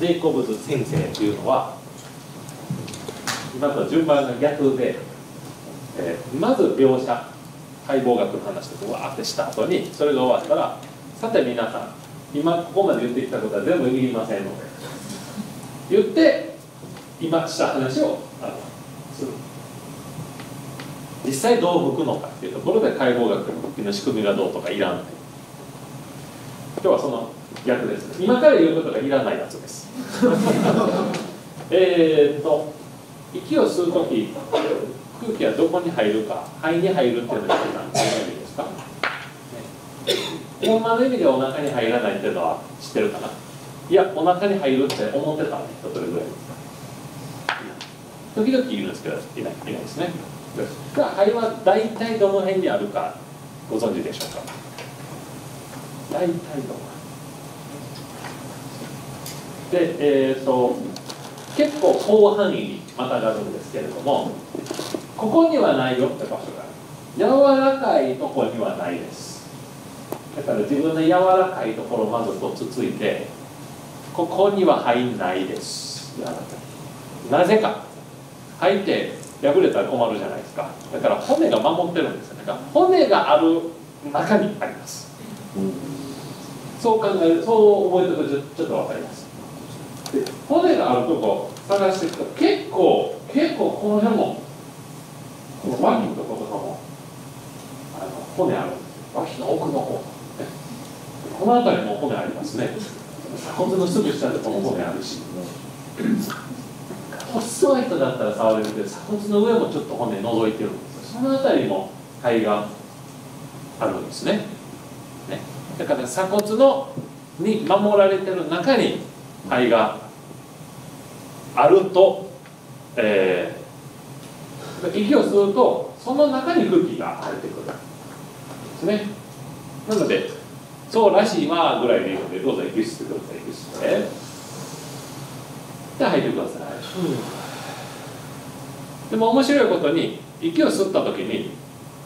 ジェイコブズ先生というのは今と順番が逆で、えー、まず描写解剖学の話とかわーってした後にそれが終わったらさて皆さん今ここまで言ってきたことは全部言いませんので言って今した話をあのする。実際どう吹くのかっていうところで解剖学の復帰の仕組みがどうとかいらない今日はその逆です。今から言うことがいらないやつです。えっと息を吸う時空気はどこに入るか肺に入るっていうのが一番大事ですか、ね、ほんまの意味でお腹に入らないっていうのは知ってるかな？いやお腹に入るって思ってた人どれぐらい。時々いるんですけどいないいないですね。じゃあ肺は大体どの辺にあるかご存知でしょうか？大体どこ？で、えーと、結構広範囲にまたがるんですけれどもここにはないよって場所がある。柔らかいところにはないです。だから自分の柔らかいところをまずとつついてここには入んないです。なぜか。入って破れたら困るじゃないですか。だから骨が守ってるんですよだから骨がある中にあります、うん、そう考えるそう覚えておくとちょっと分かります骨があるとこ探していくと結構結構この辺もこの脇のとことかもあの骨ある脇の奥の方、この辺りも骨ありますね。鎖骨のすぐ下でこの骨あるし。細い人だったら触れるけど鎖骨の上もちょっと骨覗いてるんですその辺りも肺があるんですね。ね。だから鎖骨のに守られてる中に肺があると、えー、息を吸うとその中に空気が入ってくる。ですね。なのでそうらしいわぐらいでいいのでどうぞ息吸ってください息吸って。で吐いてください、うん、でも面白いことに息を吸った時に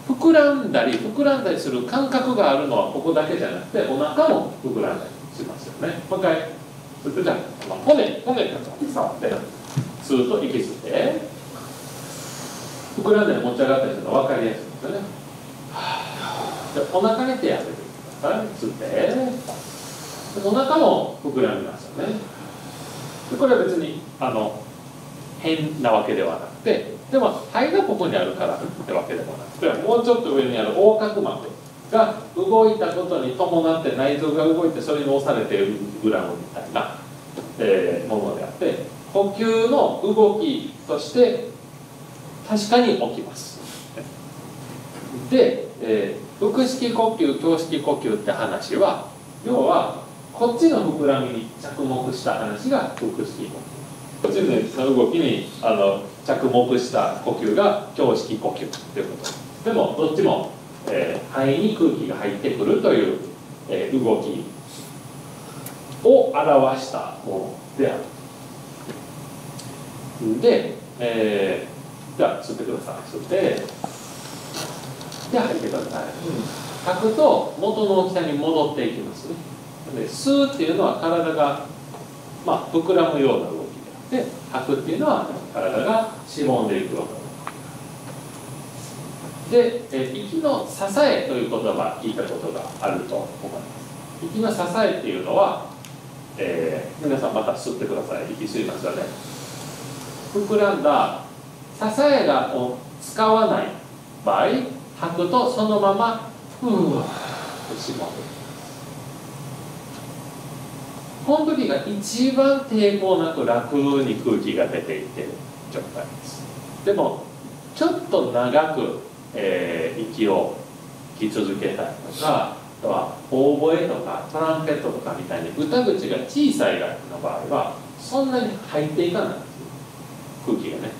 膨らんだり膨らんだりする感覚があるのはここだけじゃなくてお腹も膨らんだりしますよね。もう一回それじゃあ骨骨から触って。吸うと息吸って。膨らんで持ち上がったりするの分かりやすいですよね。でお腹に手当ててください。吸って。お腹も膨らみますよね。でこれは別にあの変なわけではなくてでも肺がここにあるからってわけでもなくてもうちょっと上にある横隔膜が動いたことに伴って内臓が動いてそれに押されているグラムみたいな、えー、ものであって呼吸の動きとして確かに起きます。で、えー、腹式呼吸胸式呼吸って話は要はこっちの膨らみに着目した話が腹式呼吸。こっちの動きにあの着目した呼吸が胸式呼吸っていうこと。でもどっちもえー、肺に空気が入ってくるという、えー、動きを表したものである。で、えー、じゃあ吸ってください。吸って。じゃあ吐いてください、吐くと元の大きさに戻っていきますね。で吸うっていうのは体が、まあ、膨らむような動きであって吐くっていうのは体がしぼんでいくようなで、え息の支えという言葉聞いたことがあると思います。息の支えっていうのは、えー、皆さんまた吸ってください。息吸いますよね膨らんだ支えがを使わない場合吐くとそのままふーっとしまう。この時が一番抵抗なく楽に空気が出ていってる状態です。でもちょっと長くえー、息を吹き続けたりとかあとはオーボエとかトランペットとかみたいに歌口が小さい楽器の場合はそんなに入っていかないんです。空気がね。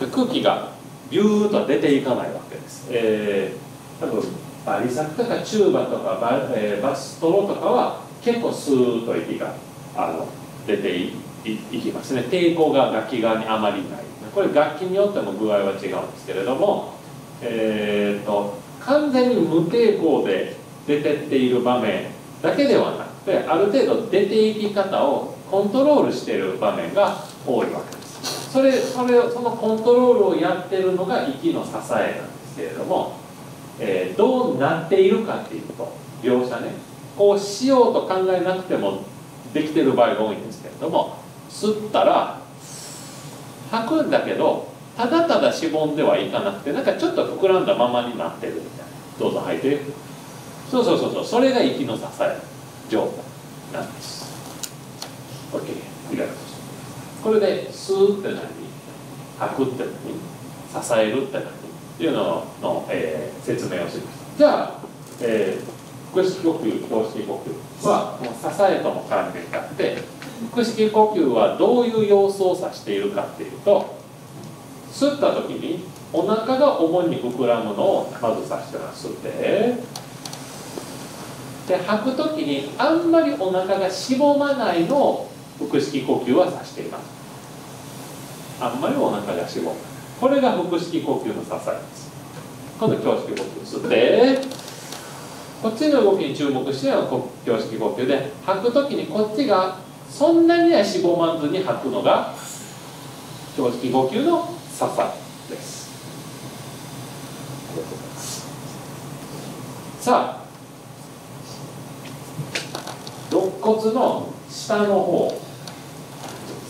で空気がビューッと出ていかないわけです、えー、多分バリサクとかチューバとかバ,、えー、バストロとかは結構スーッと息があの出ていきますね。抵抗が楽器側にあまりない。これ楽器によっても具合は違うんですけれどもえーと、完全に無抵抗で出てっている場面だけではなくてある程度出ていき方をコントロールしている場面が多いわけです。それそれそのコントロールをやってるのが息の支えなんですけれども、えー、どうなっているかっていうと描写ね。こうしようと考えなくてもできてる場合が多いんですけれども吸ったら吐くんだけどただただしぼんではいかなくてなんかちょっと膨らんだままになってるみたいな。どうぞ吐いて。そうそうそうそう。それが息の支え状態なんです。OK リラックスこれで吸うって何吐くって何支えるって何っていうのの、えー、説明をします。じゃあ、えー、腹式呼吸胸式呼吸はもう支えとも関係があって腹式呼吸はどういう様子を指しているかっていうと吸った時にお腹が主に膨らむのをまず指してます。ってで吐く時にあんまりお腹がしぼまないのを腹式呼吸は指しています。あんまりお腹がしぼむこれが腹式呼吸の支えです。今度胸式呼吸吸ってこっちの動きに注目して胸式呼吸で吐く時にこっちがそんなにはしぼまずに吐くのが胸式呼吸の支えです。さあ肋骨の下の方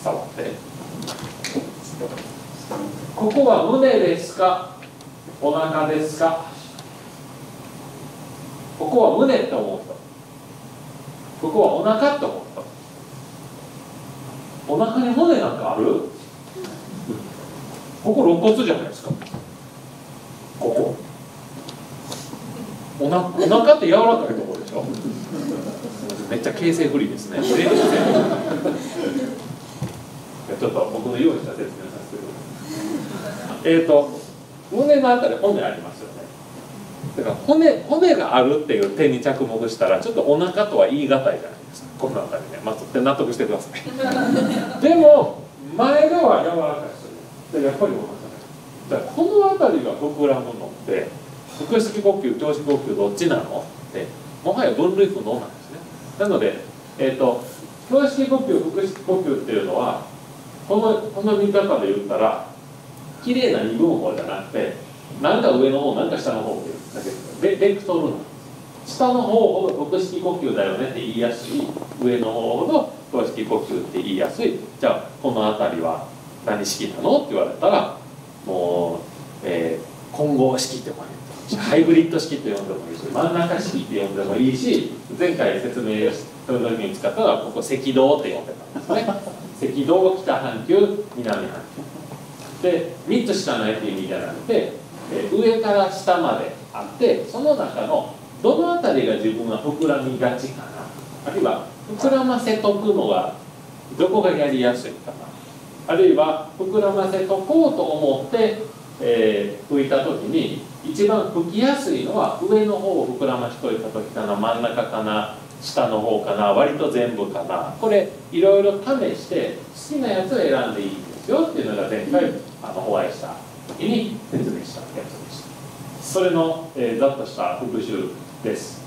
触ってここは胸ですか？お腹ですか？ここは胸って思う人ここはお腹って思う人お腹に骨なんかある？ここ肋骨じゃないですか。ここ。おなお腹って柔らかいところでしょ？めっちゃ形成不利ですね。ちょっと僕の用意した説明させてえっ、ー、と胸のあたり骨ありますよね。だから骨骨があるっていう点に着目したらちょっとお腹とは言い難いじゃないですか。この辺りね。まずって納得してください。でも前側は柔らかいでやっぱりお腹だ。からこの辺りが膨らむのって腹式呼吸胸式呼吸どっちなのってもはや分類不能なんですね。なので、えーと、胸式呼吸腹式呼吸っていうのはこのこの見方で言ったら綺麗な二分法じゃなくて何か上の方何か下の方だけ。ベベクトルなんです下の方ほど腹式呼吸だよねって言いやすい。上の方ほど胸式呼吸って言いやすい。じゃあこの辺りは何式なのって言われたらもう、えー、混合式って呼ばれる。ハイブリッド式って呼んでもいいし真ん中式って呼んでもいいし前回説明した時に使ったのはここ赤道って呼んでたんですね。赤道北半球南半球で3つしかないっていう意味じゃなくて、上から下まであってその中のどの辺りが自分が膨らみがちかなあるいは膨らませとくのがどこがやりやすいかなあるいは膨らませとこうと思って、えー、拭いた時に一番拭きやすいのは上の方を膨らましといた時かな真ん中かな下の方かな割と全部かな。これいろいろ試して好きなやつを選んでいいですよっていうのが前回お会いした時に説明したやつでしたそれの、えー、ざっとした復習です。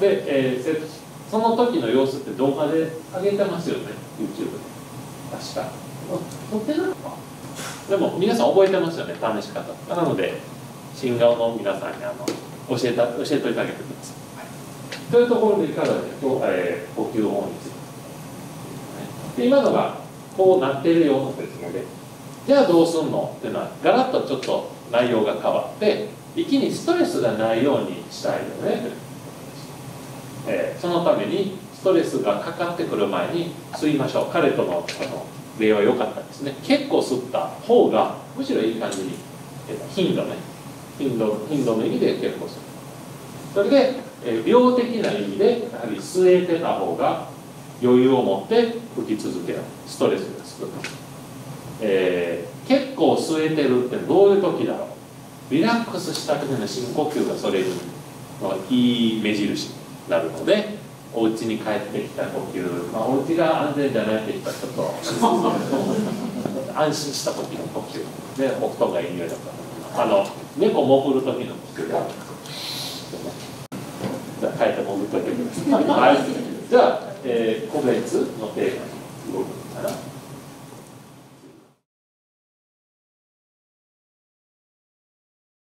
で、えー、その時の様子って動画で上げてますよね。YouTube で。確か。撮ってないか。でも皆さん覚えてますよね試し方。なので新顔の皆さんにあの教えた教えておいてあげてください、はい、というところでいかがでしょう、えー、呼吸法について。で今のがこうなっているような説明でじゃあどうすんの？っていうのはガラッとちょっと内容が変わって息にストレスがないようにしたいよね、えー、そのためにストレスがかかってくる前に吸いましょう。彼とのあの例は良かったですね。結構吸った方がむしろいい感じに頻度ね。頻度頻度の意味で結構吸う。それで、え病的な意味でやはり吸えてた方が余裕を持って吹き続ける。ストレスが少ない、えー、結構吸えてるってどういう時だろう？リラックスした時の深呼吸がそれにいい目印になるのでお家に帰ってきた呼吸、まあ、お家が安全じゃないって言ったらちょっと 安心した時の呼吸。でお布団がいい匂いだったあの猫潜る時の呼吸じゃあ帰って潜っといてください、はい、じゃあえー個別の定